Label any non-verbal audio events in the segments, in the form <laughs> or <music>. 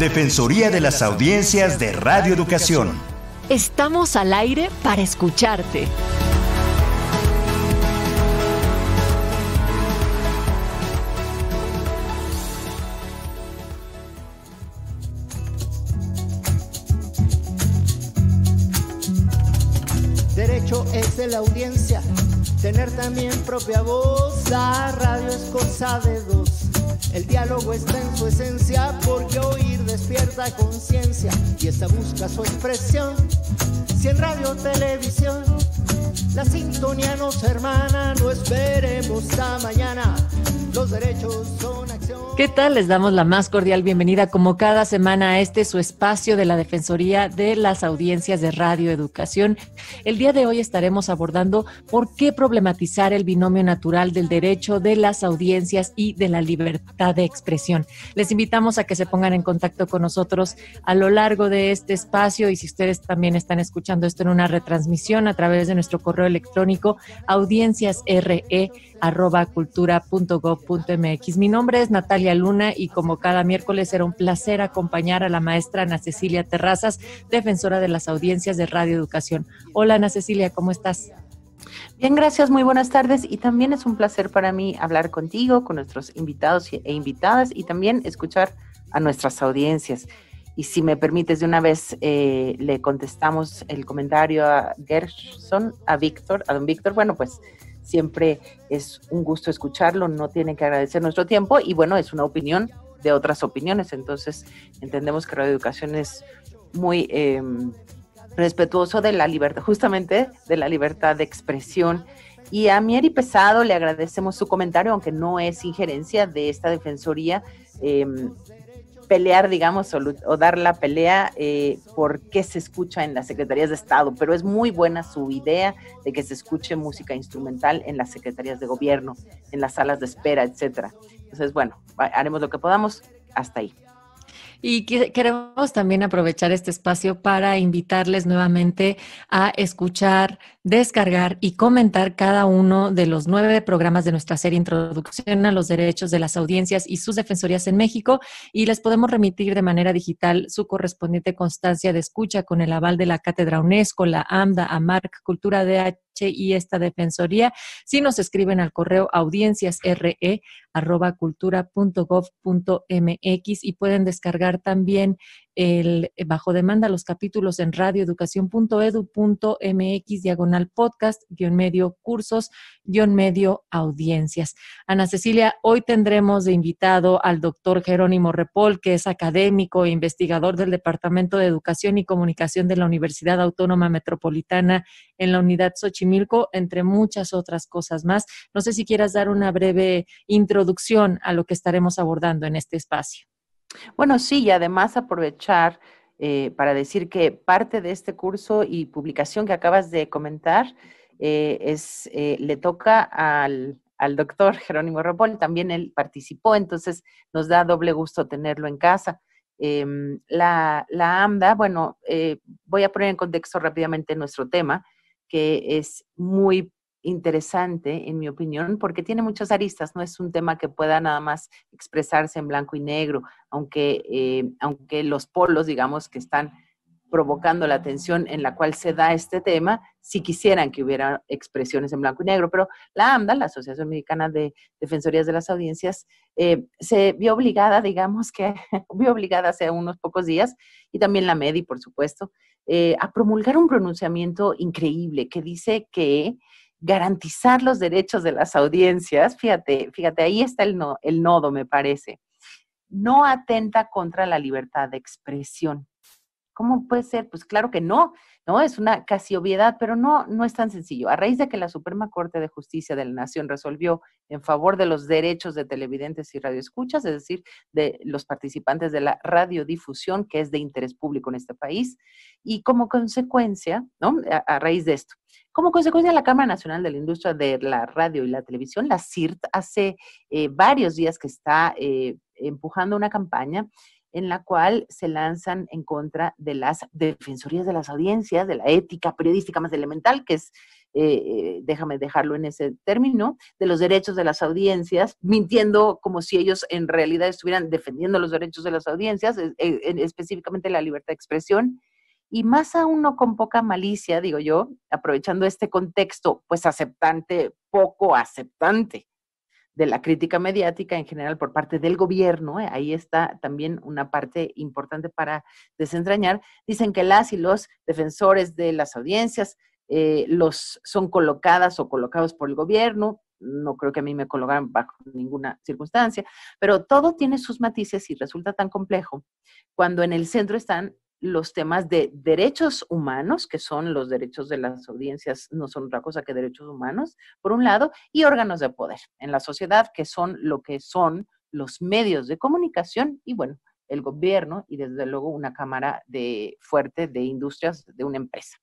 Defensoría de las Audiencias de Radio Educación. Estamos al aire para escucharte. Derecho es de la audiencia, tener también propia voz. La radio es cosa de dos. El diálogo está en su esencia porque oír despierta conciencia y esta busca su expresión. Si en radio televisión la sintonía nos hermana, no esperemos hasta mañana. Los derechos son. ¿Qué tal? Les damos la más cordial bienvenida como cada semana a este su espacio de la Defensoría de las Audiencias de Radio Educación. El día de hoy estaremos abordando por qué problematizar el binomio natural del derecho de las audiencias y de la libertad de expresión. Les invitamos a que se pongan en contacto con nosotros a lo largo de este espacio y si ustedes también están escuchando esto en una retransmisión a través de nuestro correo electrónico audienciasre arroba cultura.gov.mx. Mi nombre es Natalia Luna y como cada miércoles será un placer acompañar a la maestra Ana Cecilia Terrazas, defensora de las audiencias de Radio Educación. Hola Ana Cecilia, ¿cómo estás? Bien, gracias, muy buenas tardes y también es un placer para mí hablar contigo, con nuestros invitados e invitadas y también escuchar a nuestras audiencias. Y si me permites, de una vez eh, le contestamos el comentario a Gerson, a Víctor, a don Víctor. Bueno, pues Siempre es un gusto escucharlo, no tienen que agradecer nuestro tiempo y bueno, es una opinión de otras opiniones. Entonces, entendemos que Radio Educación es muy em, respetuoso de la libertad, justamente de la libertad de expresión. Y a Mieri Pesado le agradecemos su comentario, aunque no es injerencia de esta defensoría. Em, pelear, digamos, o, dar la pelea eh, por qué se escucha en las secretarías de Estado, pero es muy buena su idea de que se escuche música instrumental en las secretarías de gobierno, en las salas de espera, etcétera. Entonces, bueno, haremos lo que podamos. Hasta ahí. Y queremos también aprovechar este espacio para invitarles nuevamente a escuchar, descargar y comentar cada uno de los nueve programas de nuestra serie Introducción a los Derechos de las Audiencias y sus Defensorías en México. Y les podemos remitir de manera digital su correspondiente constancia de escucha con el aval de la Cátedra UNESCO, la AMDA, AMARC, Cultura DH y esta defensoría si nos escriben al correo audienciasre arroba y pueden descargar también el eh, bajo demanda los capítulos en radioeducación.edu.mx diagonal podcast, guion medio cursos, guion medio audiencias. Ana Cecilia, hoy tendremos de invitado al doctor Jerónimo Repol, que es académico e investigador del Departamento de Educación y Comunicación de la Universidad Autónoma Metropolitana en la unidad Xochimilco, entre muchas otras cosas más. No sé si quieras dar una breve introducción a lo que estaremos abordando en este espacio. Bueno, sí, y además aprovechar eh, para decir que parte de este curso y publicación que acabas de comentar eh, es, eh, le toca al, doctor Jerónimo Repol, también él participó, entonces nos da doble gusto tenerlo en casa. Em, la, la, AMDA, bueno, voy a poner en contexto rápidamente nuestro tema, que es muy interesante, en mi opinión, porque tiene muchas aristas, no es un tema que pueda nada más expresarse en blanco y negro, aunque, eh, aunque los polos, digamos, que están provocando la atención en la cual se da este tema, si quisieran que hubiera expresiones en blanco y negro, pero la AMDA, la Asociación Mexicana de Defensorías de las Audiencias, eh, se vio obligada, digamos que <laughs> vio obligada hace unos pocos días, y también la MEDI, por supuesto, eh, a promulgar un pronunciamiento increíble que dice que garantizar los derechos de las audiencias, fíjate, fíjate, ahí está el, el nodo, me parece, no atenta contra la libertad de expresión. ¿Cómo puede ser? Pues claro que no, ¿no? Es una casi obviedad, pero no, no es tan sencillo. A raíz de que la Suprema Corte de Justicia de la Nación resolvió en favor de los derechos de televidentes y radioescuchas, es decir, de los participantes de la radiodifusión, que es de interés público en este país, y como consecuencia, ¿no? A, raíz de esto, como consecuencia, la Cámara Nacional de la Industria de la Radio y la Televisión, la CIRT, hace eh, varios días que está eh, empujando una campaña en la cual se lanzan en contra de las defensorías de las audiencias, de la ética periodística más elemental, que es eh, déjame dejarlo en ese término, de los derechos de las audiencias, mintiendo como si ellos en realidad estuvieran defendiendo los derechos de las audiencias, específicamente la libertad de expresión, y más aún no con poca malicia, digo yo, aprovechando este contexto, pues aceptante, poco aceptante de la crítica mediática en general por parte del gobierno, ¿eh? ahí está también una parte importante para desentrañar, dicen que las y los defensores de las audiencias eh, los son colocadas o colocados por el gobierno, no creo que a mí me colocaran bajo ninguna circunstancia, pero todo tiene sus matices y resulta tan complejo cuando en el centro están los temas de derechos humanos, que son los derechos de las audiencias, no son otra cosa que derechos humanos, por un lado, y órganos de poder en la sociedad, que son lo que son los medios de comunicación y, bueno, el gobierno y desde luego una cámara de fuerte de industrias de una empresa.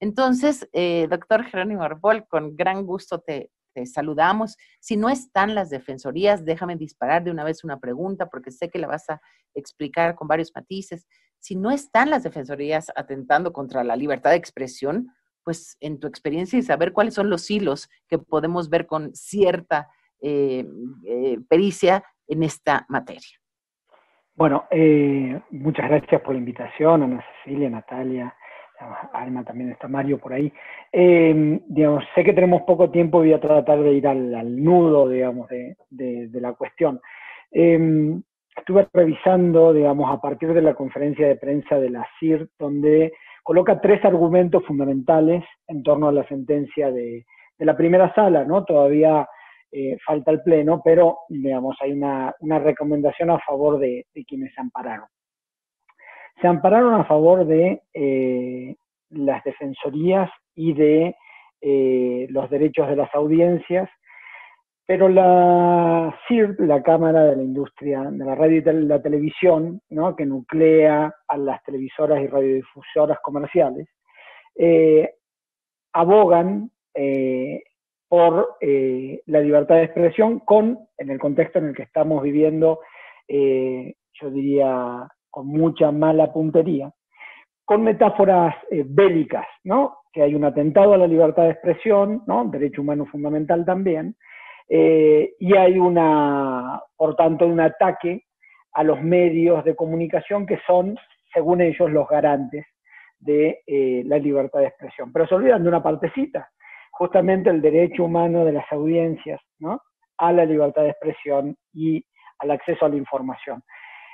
Entonces, eh, doctor Jerónimo Arbol, con gran gusto te, te saludamos. Si no están las defensorías, déjame disparar de una vez una pregunta, porque sé que la vas a explicar con varios matices. Si no están las defensorías atentando contra la libertad de expresión, pues en tu experiencia y saber cuáles son los hilos que podemos ver con cierta eh, eh, pericia en esta materia. Bueno, eh, muchas gracias por la invitación, Ana Cecilia, Natalia, Alma también está Mario por ahí. Digamos, sé que tenemos poco tiempo voy a tratar de ir al, nudo, digamos, de, la cuestión. Eh, estuve revisando, digamos, a partir de la conferencia de prensa de la CIR, donde coloca tres argumentos fundamentales en torno a la sentencia de, la primera sala, ¿no? Todavía eh, falta el pleno, pero, digamos, hay una, recomendación a favor de, quienes se ampararon se ampararon a favor de eh, las defensorías y de eh, los derechos de las audiencias, pero la CIRT, la Cámara de la Industria de la Radio y la Televisión, que nuclea a las televisoras y radiodifusoras comerciales, eh, abogan por la libertad de expresión con, en el contexto en el que estamos viviendo, yo diría, con mucha mala puntería, con metáforas eh, bélicas, ¿no? Que hay un atentado a la libertad de expresión, ¿no? Derecho humano fundamental también, eh, y hay una, por tanto, un ataque a los medios de comunicación que son, según ellos, los garantes de eh, la libertad de expresión. Pero se olvidan de una partecita, justamente el derecho humano de las audiencias. A la libertad de expresión y al acceso a la información.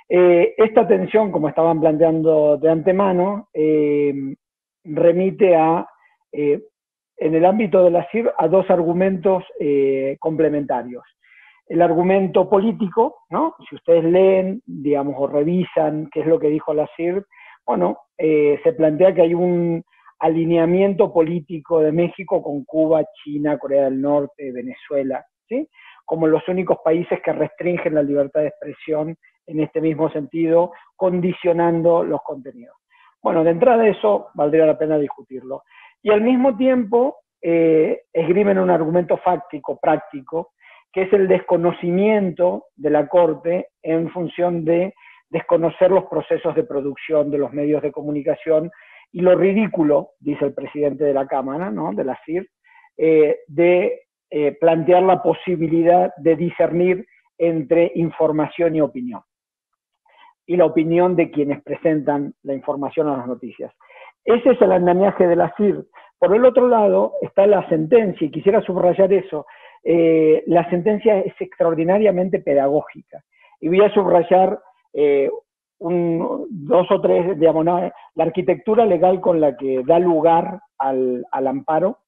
Eh, esta tensión, como estaban planteando de antemano, remite a, en el ámbito de la CIR, a dos argumentos complementarios. El argumento político, ¿no? Si ustedes leen, digamos, o revisan qué es lo que dijo la CIR, bueno, se plantea que hay un alineamiento político de México con Cuba, China, Corea del Norte, Venezuela, ¿sí? como los únicos países que restringen la libertad de expresión en este mismo sentido, condicionando los contenidos. Bueno, de entrada eso valdría la pena discutirlo. Y al mismo tiempo eh, esgrimen un argumento fáctico, práctico, que es el desconocimiento de la Corte en función de desconocer los procesos de producción de los medios de comunicación y lo ridículo, dice el presidente de la Cámara, ¿no? de la CIR, eh, de eh, plantear la posibilidad de discernir entre información y opinión y la opinión de quienes presentan la información a las noticias. Ese es el andamiaje de la CIR. Por el otro lado está la sentencia, y quisiera subrayar eso. Eh, la sentencia es extraordinariamente pedagógica. Y voy a subrayar eh, dos o tres, digamos, la arquitectura legal con la que da lugar al, amparo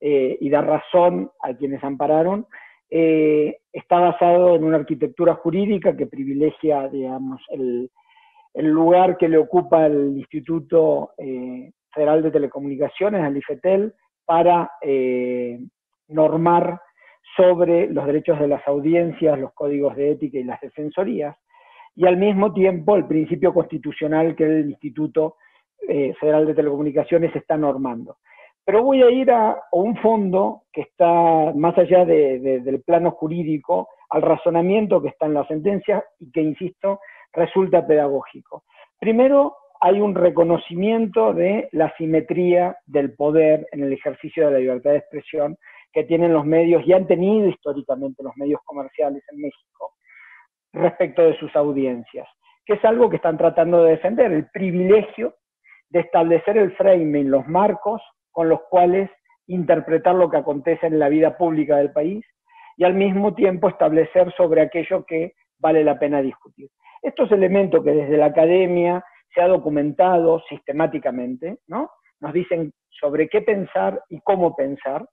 eh, y da razón a quienes ampararon, está basado en una arquitectura jurídica que privilegia, digamos, el, lugar que le ocupa el Instituto eh, Federal de Telecomunicaciones, el IFETEL, para eh, normar sobre los derechos de las audiencias, los códigos de ética y las defensorías, y al mismo tiempo el principio constitucional que el Instituto Federal de Telecomunicaciones está normando. Pero voy a ir a, un fondo que está más allá del plano jurídico, al razonamiento que está en la sentencia y que, insisto, resulta pedagógico. Primero, hay un reconocimiento de la simetría del poder en el ejercicio de la libertad de expresión que tienen los medios y han tenido históricamente los medios comerciales en México respecto de sus audiencias, que es algo que están tratando de defender, el privilegio de establecer el framing, los marcos con los cuales interpretar lo que acontece en la vida pública del país y al mismo tiempo establecer sobre aquello que vale la pena discutir. Estos elementos que desde la academia se ha documentado sistemáticamente, ¿no? nos dicen sobre qué pensar y cómo pensar,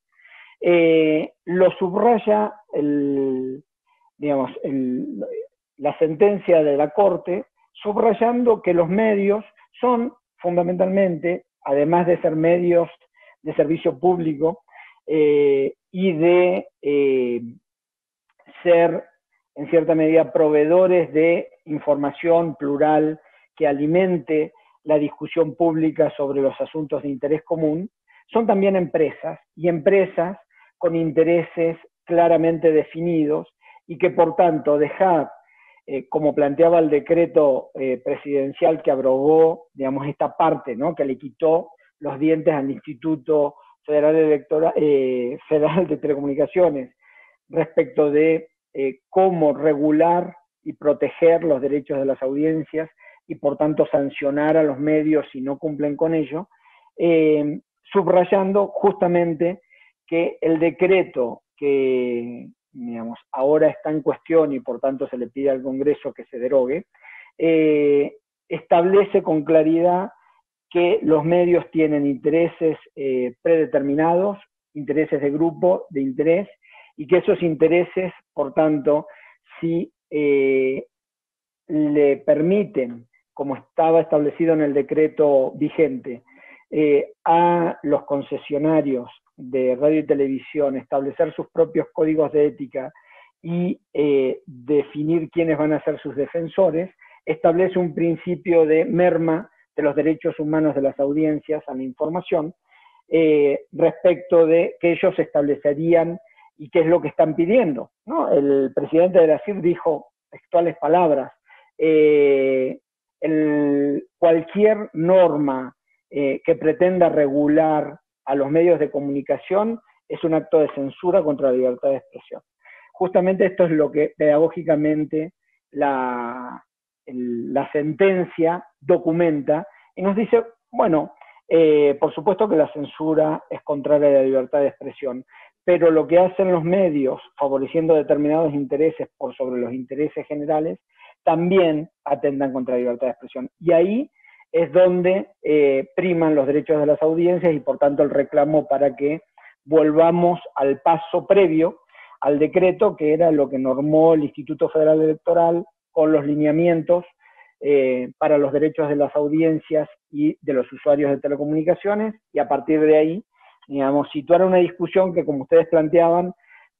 eh, lo subraya digamos, la sentencia de la Corte, subrayando que los medios son fundamentalmente, además de ser medios de servicio público eh, y de eh, ser, en cierta medida, proveedores de información plural que alimente la discusión pública sobre los asuntos de interés común, son también empresas y empresas con intereses claramente definidos y que por tanto dejar, eh, como planteaba el decreto presidencial que abrogó, digamos, esta parte, ¿no? que le quitó los dientes al Instituto Federal, eh, Federal de Telecomunicaciones respecto de eh, cómo regular y proteger los derechos de las audiencias y por tanto sancionar a los medios si no cumplen con ello, eh, subrayando justamente que el decreto que digamos, ahora está en cuestión y por tanto se le pide al Congreso que se derogue, establece con claridad que los medios tienen intereses eh, predeterminados, intereses de grupo, de interés, y que esos intereses, por tanto, si eh, le permiten, como estaba establecido en el decreto vigente, eh, a los concesionarios de radio y televisión establecer sus propios códigos de ética y definir quiénes van a ser sus defensores, establece un principio de merma de los derechos humanos de las audiencias a la información, eh, respecto de que ellos establecerían y qué es lo que están pidiendo. El presidente de la CIR dijo textuales palabras, eh, cualquier norma eh, que pretenda regular a los medios de comunicación es un acto de censura contra la libertad de expresión. Justamente esto es lo que pedagógicamente la, sentencia documenta y nos dice, bueno, eh, por supuesto que la censura es contraria a la libertad de expresión, pero lo que hacen los medios, favoreciendo determinados intereses por sobre los intereses generales, también atentan contra la libertad de expresión. Y ahí es donde eh, priman los derechos de las audiencias y por tanto el reclamo para que volvamos al paso previo al decreto que era lo que normó el Instituto Federal Electoral con los lineamientos eh, para los derechos de las audiencias y de los usuarios de telecomunicaciones y a partir de ahí, digamos, situar una discusión que, como ustedes planteaban,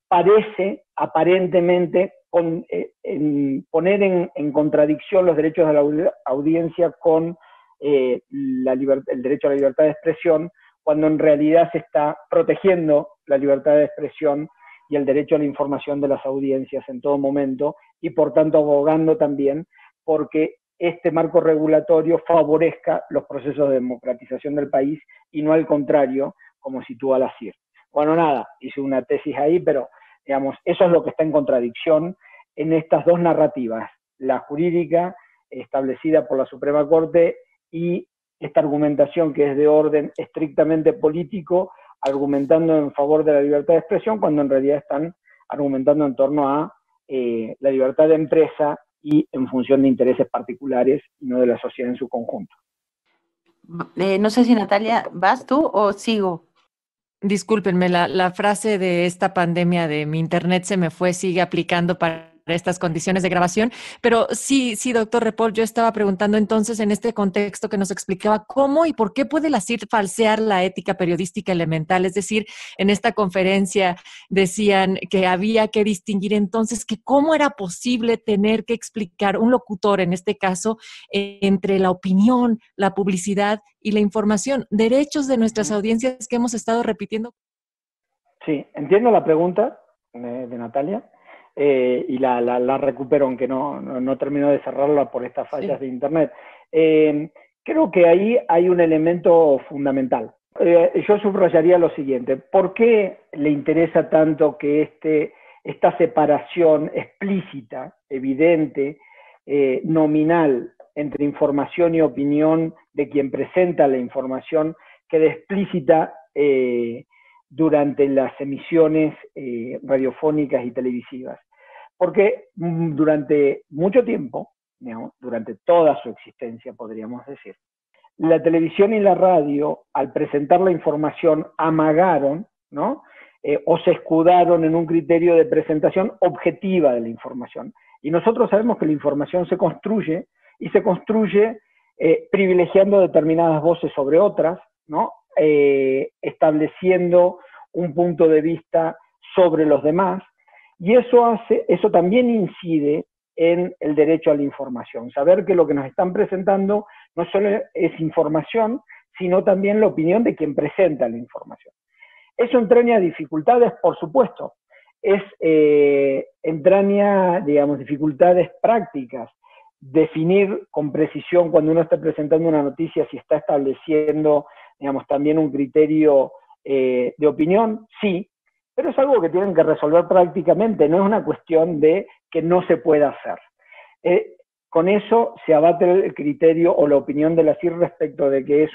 parece aparentemente eh, poner en, contradicción los derechos de la audiencia con eh, el derecho a la libertad de expresión, cuando en realidad se está protegiendo la libertad de expresión y el derecho a la información de las audiencias en todo momento y por tanto abogando también porque este marco regulatorio favorezca los procesos de democratización del país y no al contrario, como sitúa la CIR. Bueno, nada, hice una tesis ahí, pero digamos, eso es lo que está en contradicción en estas dos narrativas, la jurídica establecida por la Suprema Corte y esta argumentación que es de orden estrictamente político, argumentando en favor de la libertad de expresión, cuando en realidad están argumentando en torno a eh, la libertad de empresa y en función de intereses particulares y no de la sociedad en su conjunto. Eh, no sé si Natalia, ¿vas tú o sigo? Discúlpenme, la, la frase de esta pandemia de mi internet se me fue, sigue aplicando para estas condiciones de grabación. Pero sí, sí, doctor Repol, yo estaba preguntando entonces en este contexto que nos explicaba cómo y por qué puede la CIR falsear la ética periodística elemental. Es decir, en esta conferencia decían que había que distinguir entonces que cómo era posible tener que explicar un locutor, en este caso, entre la opinión, la publicidad y la información, derechos de nuestras audiencias que hemos estado repitiendo. Sí, entiendo la pregunta de Natalia. Eh, y la, la, recupero, aunque no, no, terminó de cerrarla por estas fallas de Internet. Eh, Creo que ahí hay un elemento fundamental. Eh, yo subrayaría lo siguiente, ¿por qué le interesa tanto que este, esta separación explícita, evidente, nominal entre información y opinión de quien presenta la información quede explícita durante las emisiones radiofónicas y televisivas? Porque mm, durante mucho tiempo, durante toda su existencia, podríamos decir, la televisión y la radio, al presentar la información, amagaron, ¿no? Eh, o se escudaron en un criterio de presentación objetiva de la información. Y nosotros sabemos que la información se construye y se construye eh, privilegiando determinadas voces sobre otras, ¿no? Eh, estableciendo un punto de vista sobre los demás, y eso hace, eso también incide en el derecho a la información. Saber que lo que nos están presentando no solo es información, sino también la opinión de quien presenta la información. Eso entraña dificultades, por supuesto. Es, eh, entraña, digamos, dificultades prácticas. Definir con precisión cuando uno está presentando una noticia si está estableciendo, digamos, también un criterio eh, de opinión, sí, pero es algo que tienen que resolver prácticamente, no es una cuestión de que no se pueda hacer. Eh, con eso se abate el criterio o la opinión de la CIR respecto de que es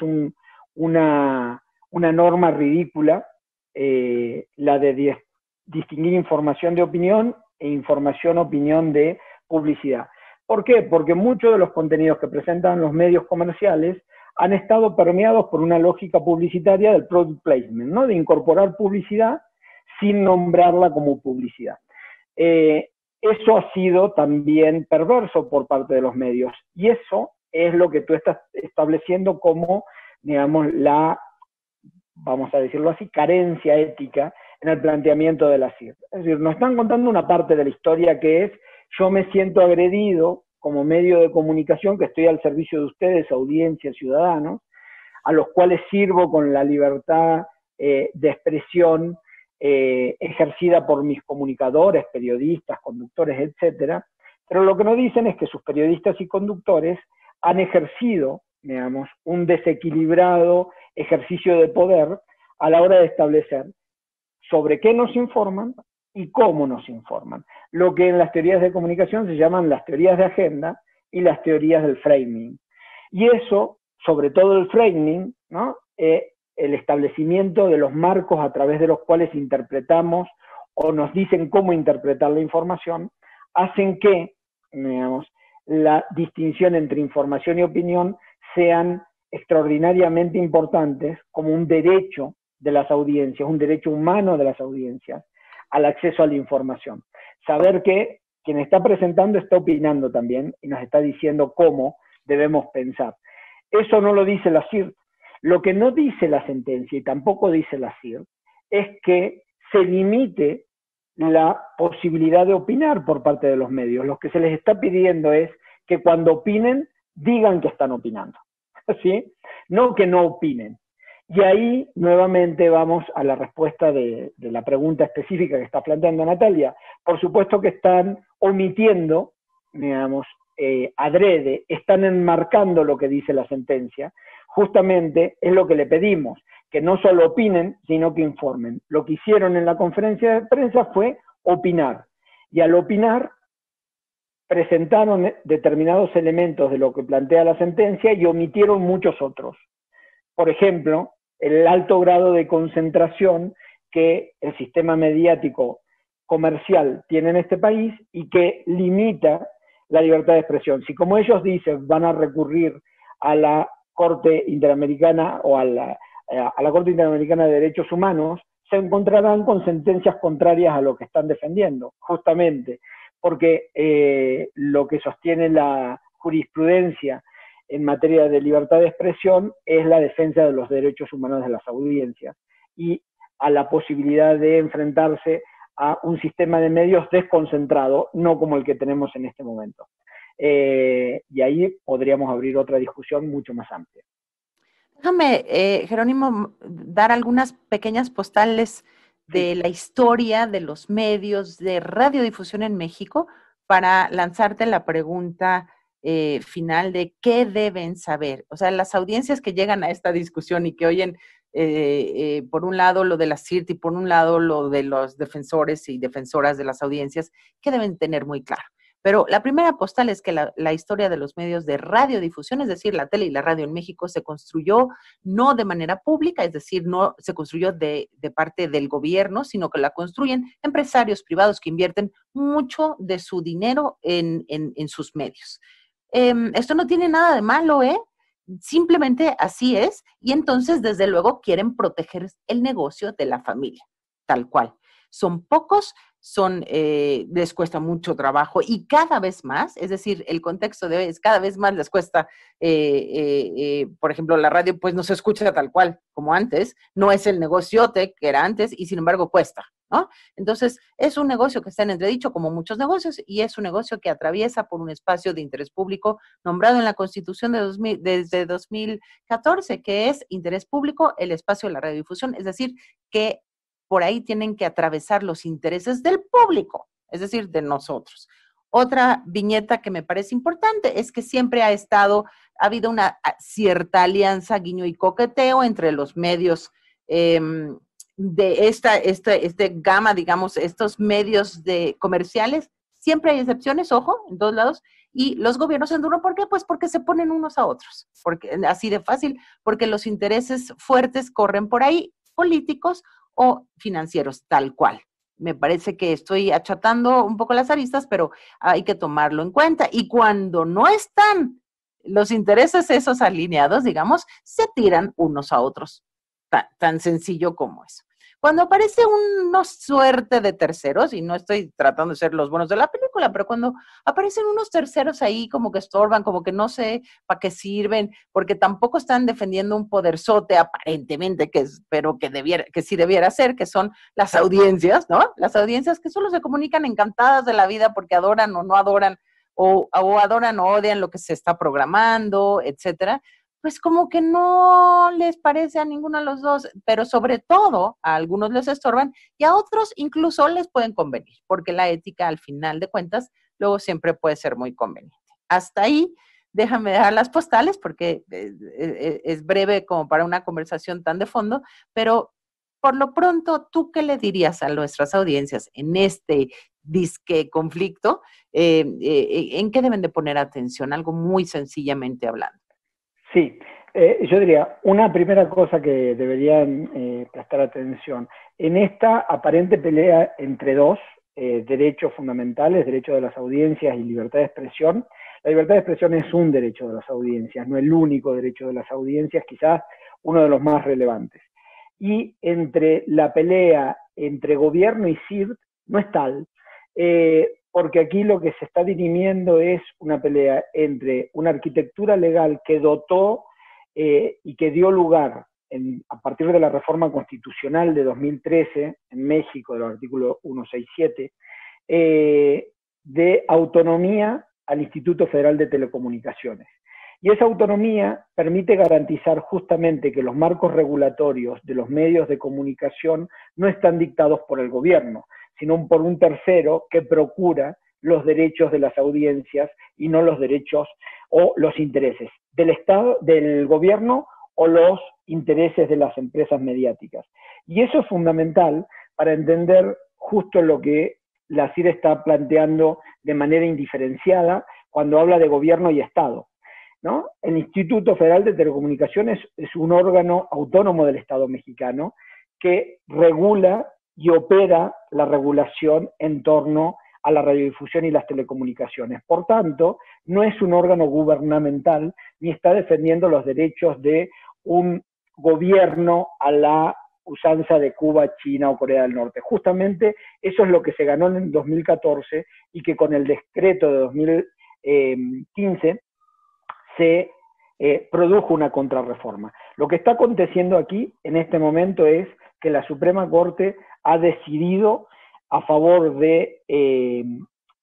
una, norma ridícula eh, la de distinguir información de opinión e información opinión de publicidad. ¿Por qué? Porque muchos de los contenidos que presentan los medios comerciales han estado permeados por una lógica publicitaria del product placement, ¿no? de incorporar publicidad sin nombrarla como publicidad. Eh, eso ha sido también perverso por parte de los medios y eso es lo que tú estás estableciendo como, digamos, la, vamos a decirlo así, carencia ética en el planteamiento de la CIR. Es decir, nos están contando una parte de la historia que es, yo me siento agredido como medio de comunicación que estoy al servicio de ustedes, audiencia, ciudadanos, a los cuales sirvo con la libertad eh, de expresión eh, ejercida por mis comunicadores, periodistas, conductores, etcétera, pero lo que no dicen es que sus periodistas y conductores han ejercido, digamos, un desequilibrado ejercicio de poder a la hora de establecer sobre qué nos informan y cómo nos informan. Lo que en las teorías de comunicación se llaman las teorías de agenda y las teorías del framing. Y eso, sobre todo el framing, ¿no? Eh, el establecimiento de los marcos a través de los cuales interpretamos o nos dicen cómo interpretar la información, hacen que, la distinción entre información y opinión sean extraordinariamente importantes como un derecho de las audiencias, un derecho humano de las audiencias al acceso a la información. Saber que quien está presentando está opinando también y nos está diciendo cómo debemos pensar. Eso no lo dice la CIRT, lo que no dice la sentencia y tampoco dice la CIR es que se limite la posibilidad de opinar por parte de los medios. Lo que se les está pidiendo es que cuando opinen, digan que están opinando. <laughs> ¿Sí? No que no opinen. Y ahí nuevamente vamos a la respuesta de, la pregunta específica que está planteando Natalia. Por supuesto que están omitiendo, digamos, eh, adrede, están enmarcando lo que dice la sentencia, justamente es lo que le pedimos, que no solo opinen, sino que informen. Lo que hicieron en la conferencia de prensa fue opinar. Y al opinar, presentaron determinados elementos de lo que plantea la sentencia y omitieron muchos otros. Por ejemplo, el alto grado de concentración que el sistema mediático comercial tiene en este país y que limita la libertad de expresión. Si como ellos dicen van a recurrir a la Corte Interamericana o a la, eh, a la Corte Interamericana de Derechos Humanos, se encontrarán con sentencias contrarias a lo que están defendiendo, justamente, porque eh, lo que sostiene la jurisprudencia en materia de libertad de expresión es la defensa de los derechos humanos de las audiencias y a la posibilidad de enfrentarse a un sistema de medios desconcentrado, no como el que tenemos en este momento. Eh, y ahí podríamos abrir otra discusión mucho más amplia. Déjame, eh, Jerónimo, dar algunas pequeñas postales de la historia de los medios de radiodifusión en México para lanzarte la pregunta eh, final de qué deben saber. O sea, las audiencias que llegan a esta discusión y que oyen, eh, por un lado, lo de la CIRT y por un lado, lo de los defensores y defensoras de las audiencias, que deben tener muy claro. Pero la primera postal es que la, historia de los medios de radiodifusión, es decir, la tele y la radio en México, se construyó no de manera pública, es decir, no se construyó de, parte del gobierno, sino que la construyen empresarios privados que invierten mucho de su dinero en, sus medios. Em, esto no tiene nada de malo, ¿eh? Simplemente así es, y entonces, desde luego, quieren proteger el negocio de la familia, tal cual. Son pocos, son, eh, les cuesta mucho trabajo y cada vez más, es decir, el contexto de hoy es cada vez más les cuesta, eh, eh, por ejemplo, la radio pues no se escucha tal cual como antes, no es el negociote que era antes y sin embargo cuesta, ¿no? Entonces, es un negocio que está en entredicho como muchos negocios y es un negocio que atraviesa por un espacio de interés público nombrado en la Constitución de 2000, desde 2014, que es interés público el espacio de la radiodifusión, es decir, que por ahí tienen que atravesar los intereses del público, es decir, de nosotros. Otra viñeta que me parece importante es que siempre ha estado, ha habido una ah, cierta alianza, guiño y coqueteo entre los medios em, de esta, este, este gama, digamos, estos medios de comerciales. Siempre hay excepciones, ojo, en todos lados, y los gobiernos en duro, ¿por qué? Pues porque se ponen unos a otros, porque así de fácil, porque los intereses fuertes corren por ahí, políticos o financieros, tal cual. Me parece que estoy achatando un poco las aristas, pero hay que tomarlo en cuenta. Y cuando no están los intereses esos alineados, digamos, se tiran unos a otros. tan sencillo como eso. Cuando aparece una suerte de terceros, y no estoy tratando de ser los buenos de la película, pero cuando aparecen unos terceros ahí como que estorban, como que no sé para qué sirven, porque tampoco están defendiendo un poderzote aparentemente, que es, pero que debiera, que sí debiera ser, que son las audiencias, ¿no? Las audiencias que solo se comunican encantadas de la vida porque adoran o no adoran, o, o adoran o odian lo que se está programando, etcétera pues como que no les parece a ninguno de los dos, pero sobre todo a algunos les estorban y a otros incluso les pueden convenir, porque la ética al final de cuentas luego siempre puede ser muy conveniente. Hasta ahí, déjame dejar las postales porque eh, eh, es breve como para una conversación tan de fondo, pero por lo pronto, ¿tú qué le dirías a nuestras audiencias en este disque conflicto? Eh, ¿En qué deben de poner atención? Algo muy sencillamente hablando. Sí, eh, yo diría, una primera cosa que deberían eh, prestar atención, en esta aparente pelea entre dos eh, derechos fundamentales, derecho de las audiencias y libertad de expresión, la libertad de expresión es un derecho de las audiencias, no el único derecho de las audiencias, quizás uno de los más relevantes. Y entre la pelea entre gobierno y CIRT no es tal porque aquí lo que se está dirimiendo es una pelea entre una arquitectura legal que dotó eh, y que dio lugar a partir de la reforma constitucional de 2013 en México, del artículo 167, eh, de autonomía al Instituto Federal de Telecomunicaciones. Y esa autonomía permite garantizar justamente que los marcos regulatorios de los medios de comunicación no están dictados por el gobierno, sino por un tercero que procura los derechos de las audiencias y no los derechos o los intereses del Estado, del gobierno o los intereses de las empresas mediáticas. Y eso es fundamental para entender justo lo que la CIR está planteando de manera indiferenciada cuando habla de gobierno y Estado. ¿no? El Instituto Federal de Telecomunicaciones es un órgano autónomo del Estado mexicano que regula y opera la regulación en torno a la radiodifusión y las telecomunicaciones. Por tanto, no es un órgano gubernamental ni está defendiendo los derechos de un gobierno a la usanza de Cuba, China o Corea del Norte. Justamente eso es lo que se ganó en 2014 y que con el decreto de 2015 se eh, produjo una contrarreforma. Lo que está aconteciendo aquí en este momento es que la Suprema Corte ha decidido a favor de eh,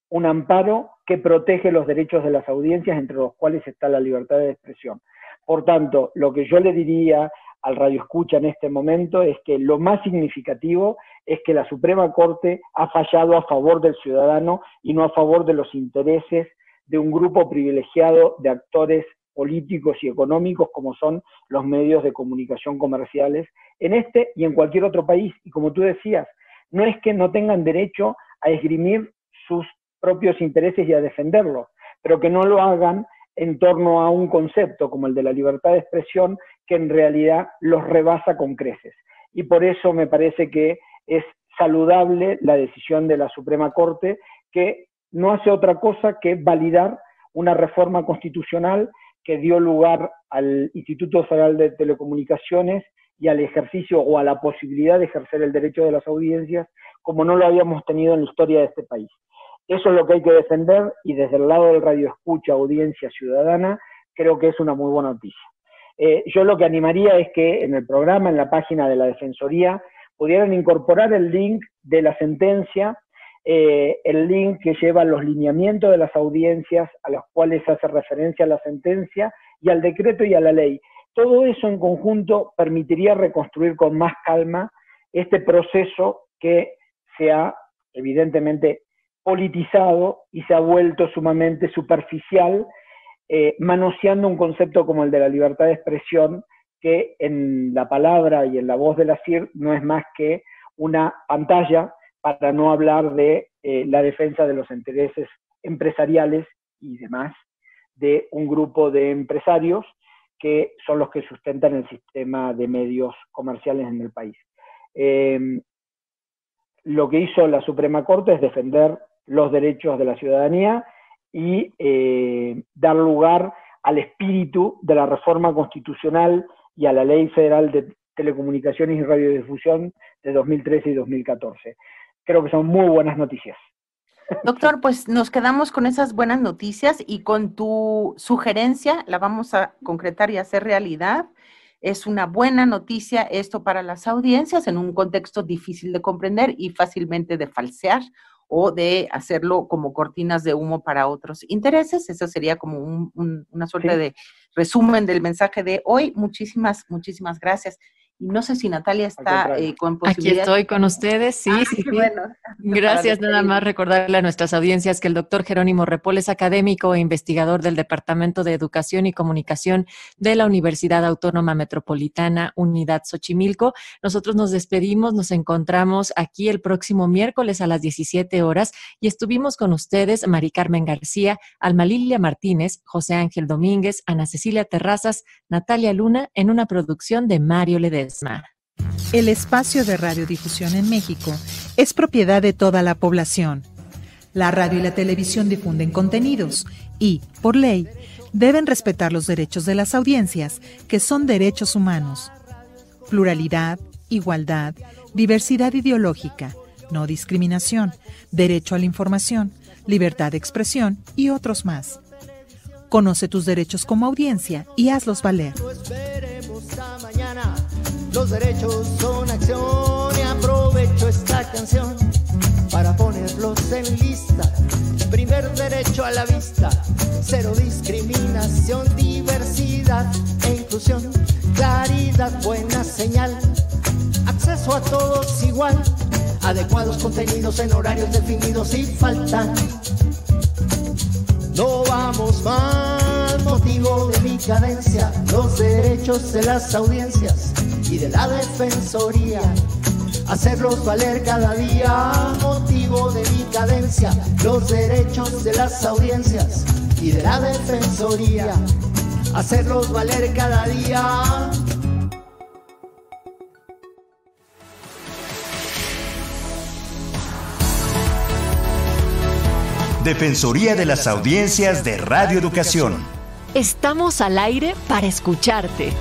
un amparo que protege los derechos de las audiencias, entre los cuales está la libertad de expresión. Por tanto, lo que yo le diría al Radio Escucha en este momento es que lo más significativo es que la Suprema Corte ha fallado a favor del ciudadano y no a favor de los intereses de un grupo privilegiado de actores políticos y económicos como son los medios de comunicación comerciales en este y en cualquier otro país. Y como tú decías, no es que no tengan derecho a esgrimir sus propios intereses y a defenderlos, pero que no lo hagan en torno a un concepto como el de la libertad de expresión que en realidad los rebasa con creces. Y por eso me parece que es saludable la decisión de la Suprema Corte que no hace otra cosa que validar una reforma constitucional que dio lugar al Instituto Federal de Telecomunicaciones y al ejercicio o a la posibilidad de ejercer el derecho de las audiencias como no lo habíamos tenido en la historia de este país. Eso es lo que hay que defender y desde el lado del radio escucha, audiencia ciudadana, creo que es una muy buena noticia. Eh, yo lo que animaría es que en el programa, en la página de la Defensoría, pudieran incorporar el link de la sentencia, eh, el link que lleva los lineamientos de las audiencias a los cuales hace referencia la sentencia y al decreto y a la ley. Todo eso en conjunto permitiría reconstruir con más calma este proceso que se ha evidentemente politizado y se ha vuelto sumamente superficial, eh, manoseando un concepto como el de la libertad de expresión, que en la palabra y en la voz de la CIR no es más que una pantalla para no hablar de eh, la defensa de los intereses empresariales y demás de un grupo de empresarios que son los que sustentan el sistema de medios comerciales en el país. Em, lo que hizo la Suprema Corte es defender los derechos de la ciudadanía y eh, dar lugar al espíritu de la reforma constitucional y a la Ley Federal de Telecomunicaciones y Radiodifusión de 2013 y 2014. Creo que son muy buenas noticias. Doctor, pues nos quedamos con esas buenas noticias y con tu sugerencia la vamos a concretar y hacer realidad. Es una buena noticia esto para las audiencias en un contexto difícil de comprender y fácilmente de falsear o de hacerlo como cortinas de humo para otros intereses. Eso sería como una suerte de resumen del mensaje de hoy. Muchísimas, muchísimas gracias. Y no sé si Natalia está eh, con posibilidad. Aquí estoy con ustedes, sí, ah, sí, Bueno. Gracias, nada más recordarle a nuestras audiencias que el doctor Jerónimo Repol es académico e investigador del Departamento de Educación y Comunicación de la Universidad Autónoma Metropolitana Unidad Xochimilco. Nosotros nos despedimos, nos encontramos aquí el próximo miércoles a las 17 horas y estuvimos con ustedes Mari Carmen García, Alma Lilia Martínez, José Ángel Domínguez, Ana Cecilia Terrazas, Natalia Luna en una producción de Mario El espacio de radiodifusión en México es propiedad de toda la población. La radio y la televisión difunden contenidos y, por ley, deben respetar los derechos de las audiencias, que son derechos humanos. Pluralidad, igualdad, diversidad ideológica, no discriminación, derecho a la información, libertad de expresión y otros más. Conoce tus derechos como audiencia y hazlos valer. Los derechos son acción y aprovecho esta canción para ponerlos en lista. Primer derecho a la vista, cero discriminación, diversidad e inclusión, claridad, buena señal, acceso a todos igual, adecuados contenidos en horarios definidos y faltan. No vamos motivo de mi cadencia, los derechos de las audiencias y de la Defensoría. Hacerlos valer cada día, motivo de mi cadencia, los derechos de las audiencias y de la Defensoría. Hacerlos valer cada día. Defensoría de las Audiencias de Radio Educación. Estamos al aire para escucharte.